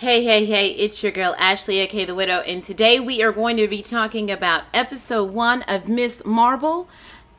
Hey, hey, hey, it's your girl Ashley, aka The Widow, and today we are going to be talking about episode one of Miss Marvel.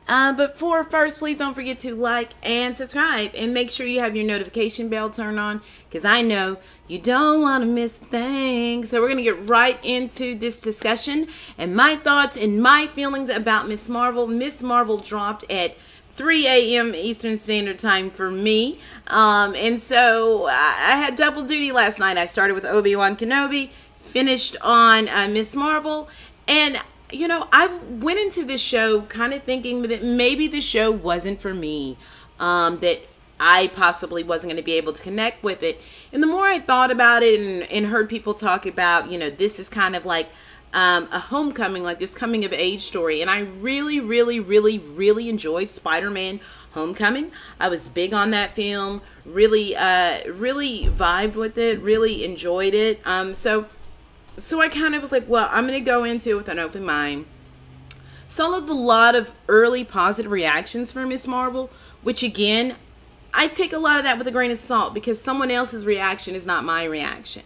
Uh, but for first, please don't forget to like and subscribe and make sure you have your notification bell turned on because I know you don't want to miss things. So, we're going to get right into this discussion and my thoughts and my feelings about Miss Marvel. Miss Marvel dropped at 3 a.m. Eastern Standard Time for me. Um, and so I had double duty last night. I started with Obi Wan Kenobi, finished on uh, Miss Marvel, and you know, I went into this show kind of thinking that maybe the show wasn't for me, um, that I possibly wasn't going to be able to connect with it. And the more I thought about it and, and heard people talk about, you know, this is kind of like um, a homecoming, like this coming of age story. And I really, really, really, really enjoyed Spider Man Homecoming. I was big on that film, really, uh, really vibed with it, really enjoyed it. Um, so, so I kind of was like, well, I'm going to go into it with an open mind. Saw a lot of early positive reactions for Miss Marvel, which again, I take a lot of that with a grain of salt because someone else's reaction is not my reaction.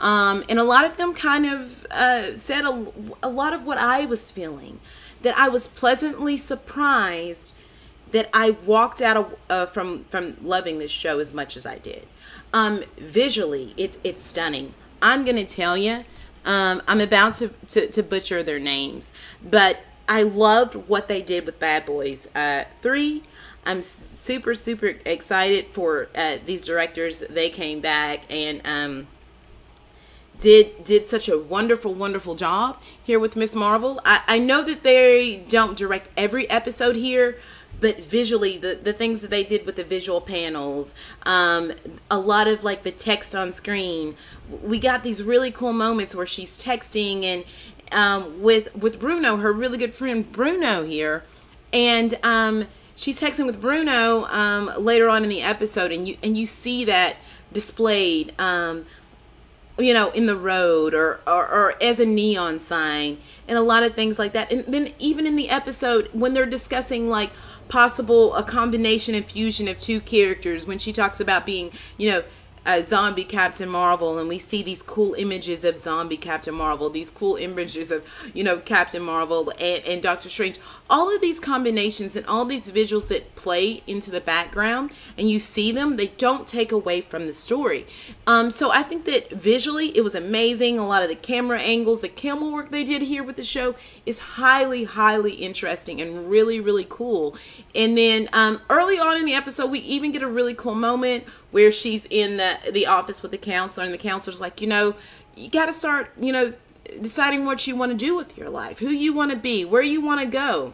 Um, and a lot of them kind of uh, said a, a lot of what I was feeling. That I was pleasantly surprised that I walked out of, uh, from from loving this show as much as I did. Um, visually, it's it's stunning. I'm gonna tell you, um, I'm about to, to to butcher their names, but I loved what they did with Bad Boys uh, Three. I'm super super excited for uh, these directors. They came back and um, did did such a wonderful wonderful job here with miss marvel. I, I know that they don't direct every episode here but visually the, the things that they did with the visual panels um, a lot of like the text on screen we got these really cool moments where she's texting and um, with with bruno her really good friend bruno here. And um, she's texting with bruno um, later on in the episode and you and you see that displayed um, you know, in the road or, or, or as a neon sign and a lot of things like that. And then even in the episode when they're discussing like possible a combination and fusion of two characters when she talks about being, you know, zombie Captain Marvel, and we see these cool images of zombie Captain Marvel, these cool images of, you know, Captain Marvel and, and Doctor Strange. All of these combinations and all these visuals that play into the background, and you see them, they don't take away from the story. Um, so I think that visually it was amazing. A lot of the camera angles, the camera work they did here with the show is highly, highly interesting and really, really cool. And then um, early on in the episode, we even get a really cool moment where she's in the the office with the counselor and the counselor's like you know you got to start you know deciding what you want to do with your life who you want to be where you want to go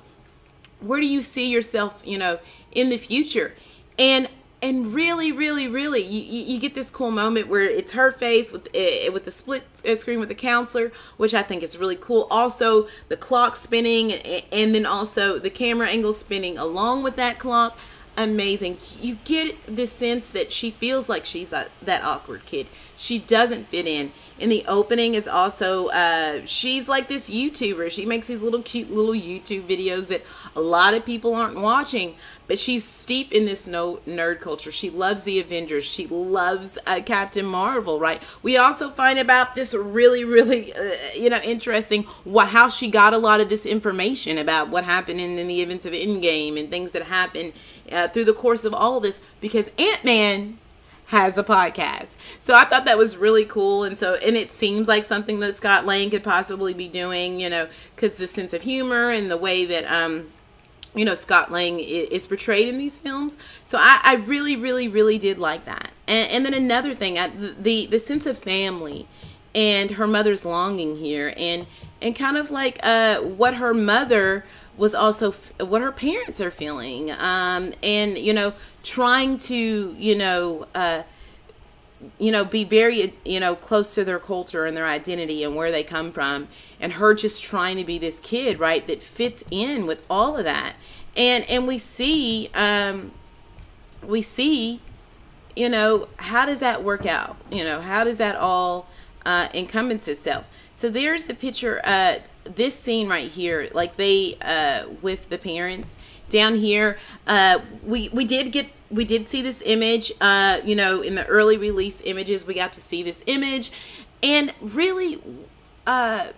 where do you see yourself you know in the future? And and really really really you, you get this cool moment where it's her face with uh, with the split eh, screen with the counselor which i think is really cool. Also the clock spinning and then also the camera angle spinning along with that clock amazing. You get the sense that she feels like she's a, that awkward kid. She doesn't fit in. In the opening is also uh, she's like this YouTuber. She makes these little cute little YouTube videos that a lot of people aren't watching, but she's steep in this no nerd culture. She loves the Avengers. She loves uh, Captain Marvel. Right. We also find about this really really uh, you know interesting how she got a lot of this information about what happened in, in the events of Endgame and things that happened uh, through the course of all of this because Ant Man has a podcast. So I thought that was really cool. And so, and it seems like something that Scott Lang could possibly be doing, you know, because the sense of humor and the way that, um, you know, Scott Lang is portrayed in these films. So I, I really, really, really did like that. And, and then another thing, I, the the sense of family and her mother's longing here, and and kind of like uh, what her mother was also what her parents are feeling um, and you know trying to you know uh, you know be very you know close to their culture and their identity and where they come from and her just trying to be this kid right that fits in with all of that and and we see um we see you know how does that work out you know how does that all uh, incumbents itself. So there's a picture. Uh, this scene right here, like they uh, with the parents down here. Uh, we we did get we did see this image. Uh, you know, in the early release images, we got to see this image, and really, uh,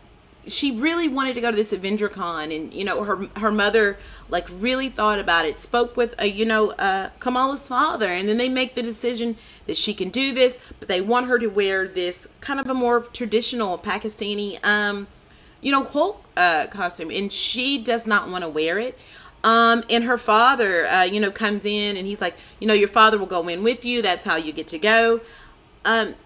she really wanted to go to this Avenger Con, and you know, her her mother like really thought about it, spoke with uh, you know uh, Kamala's father, and then they make the decision that she can do this, but they want her to wear this kind of a more traditional Pakistani, um, you know, Hulk uh, costume, and she does not want to wear it. Um, and her father, uh, you know, comes in and he's like, you know, your father will go in with you. That's how you get to go. Um,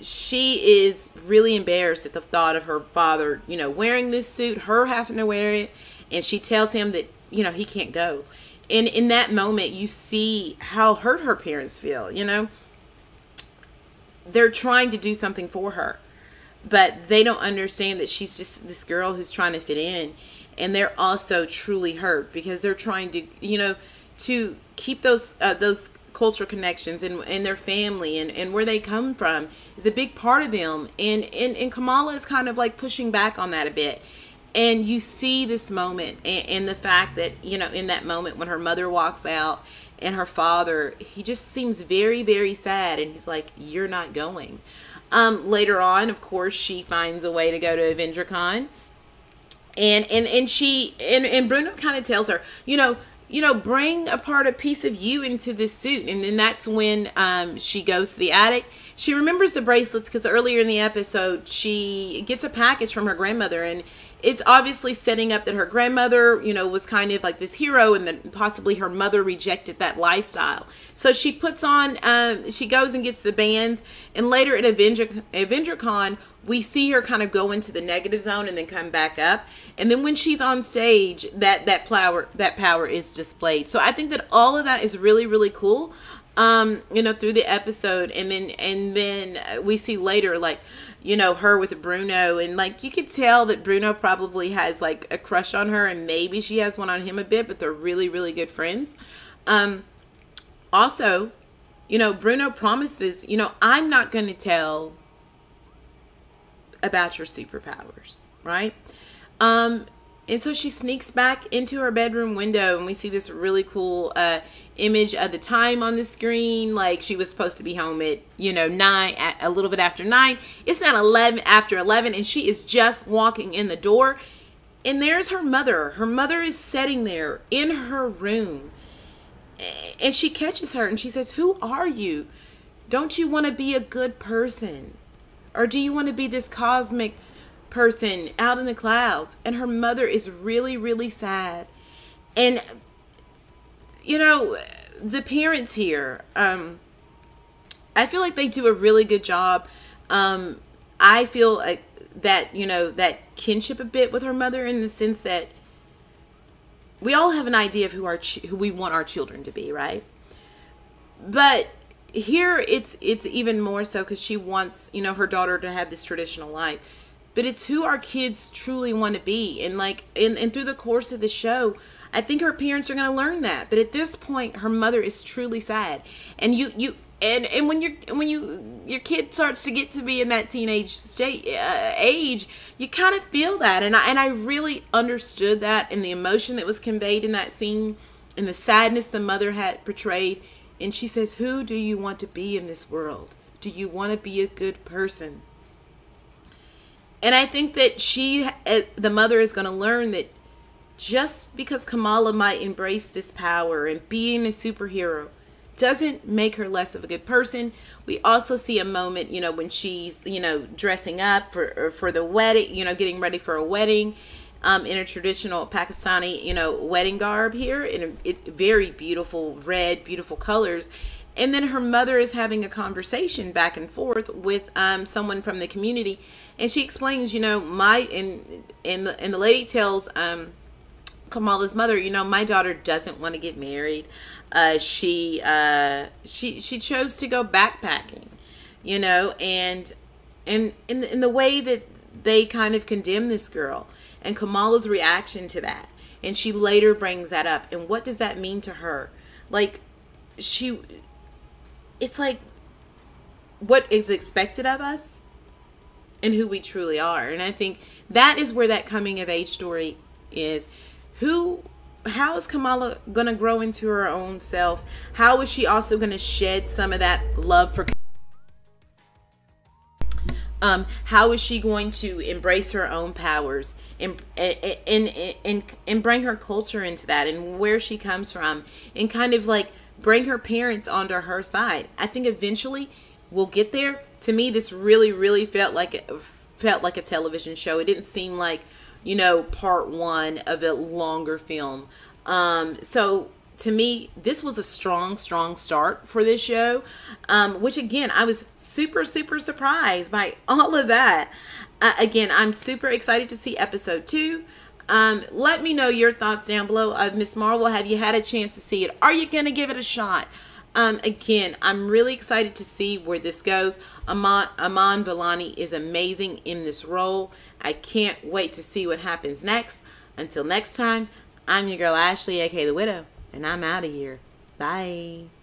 she is really embarrassed at the thought of her father, you know, wearing this suit, her having to wear it, and she tells him that, you know, he can't go. And in that moment, you see how hurt her parents feel, you know. They're trying to do something for her, but they don't understand that she's just this girl who's trying to fit in and they're also truly hurt because they're trying to you know to keep those uh, those cultural connections and, and their family and, and where they come from is a big part of them. And, and and Kamala is kind of like pushing back on that a bit. And you see this moment and, and the fact that you know in that moment when her mother walks out and her father he just seems very very sad and he's like you're not going um, later on of course she finds a way to go to AvengerCon and and and she and, and bruno kind of tells her you know you know bring a part a piece of you into this suit. And then that's when um, she goes to the attic she remembers the bracelets because earlier in the episode she gets a package from her grandmother and it's obviously setting up that her grandmother, you know, was kind of like this hero, and then possibly her mother rejected that lifestyle. So she puts on, um, she goes and gets the bands, and later at Avenger AvengerCon, we see her kind of go into the negative zone and then come back up. And then when she's on stage, that that power that power is displayed. So I think that all of that is really really cool. Um, you know, through the episode, and then and then we see later like you know, her with Bruno. And like you could tell that Bruno probably has like a crush on her and maybe she has one on him a bit, but they're really, really good friends. Um, also, you know, Bruno promises, you know, I'm not going to tell about your superpowers, right? Um, and so she sneaks back into her bedroom window, and we see this really cool uh, image of the time on the screen. Like she was supposed to be home at, you know, nine, at a little bit after nine. It's not 11 after 11, and she is just walking in the door. And there's her mother. Her mother is sitting there in her room. And she catches her and she says, Who are you? Don't you want to be a good person? Or do you want to be this cosmic person out in the clouds? And her mother is really, really sad. And you know, the parents here, um, I feel like they do a really good job. Um, I feel like that, you know, that kinship a bit with her mother in the sense that we all have an idea of who our who we want our children to be, right? But here it's it's even more so because she wants you know her daughter to have this traditional life but it's who our kids truly want to be and like and, and through the course of the show I think her parents are going to learn that. But at this point, her mother is truly sad, and you you and and when you're when you your kid starts to get to be in that teenage state uh, age, you kind of feel that, and I and I really understood that and the emotion that was conveyed in that scene, and the sadness the mother had portrayed. And she says, "Who do you want to be in this world? Do you want to be a good person?" And I think that she, uh, the mother, is going to learn that just because Kamala might embrace this power and being a superhero doesn't make her less of a good person. We also see a moment, you know, when she's, you know, dressing up for for the wedding, you know, getting ready for a wedding um, in a traditional Pakistani, you know, wedding garb here. And it's very beautiful, red, beautiful colors. And then her mother is having a conversation back and forth with um, someone from the community, and she explains, you know, my and and the and the lady tells um, Kamala's mother, you know, my daughter doesn't want to get married. Uh, she uh, she she chose to go backpacking, you know, and and in in the way that they kind of condemn this girl and Kamala's reaction to that, and she later brings that up. And what does that mean to her? Like she, it's like what is expected of us and who we truly are. And I think that is where that coming of age story is. Who how is Kamala going to grow into her own self? How is she also going to shed some of that love for um, how is she going to embrace her own powers and, and and and and bring her culture into that and where she comes from and kind of like bring her parents onto her side i think eventually we'll get there to me this really really felt like felt like a television show it didn't seem like you know part one of a longer film um so to me, this was a strong, strong start for this show, um, which again, I was super, super surprised by all of that. Uh, again, I'm super excited to see episode two. Um, let me know your thoughts down below of Miss Marvel. Have you had a chance to see it? Are you going to give it a shot? Um, again, I'm really excited to see where this goes. Iman, Iman Vellani is amazing in this role. I can't wait to see what happens next. Until next time, I'm your girl Ashley, aka The Widow and I'm out of here. Bye.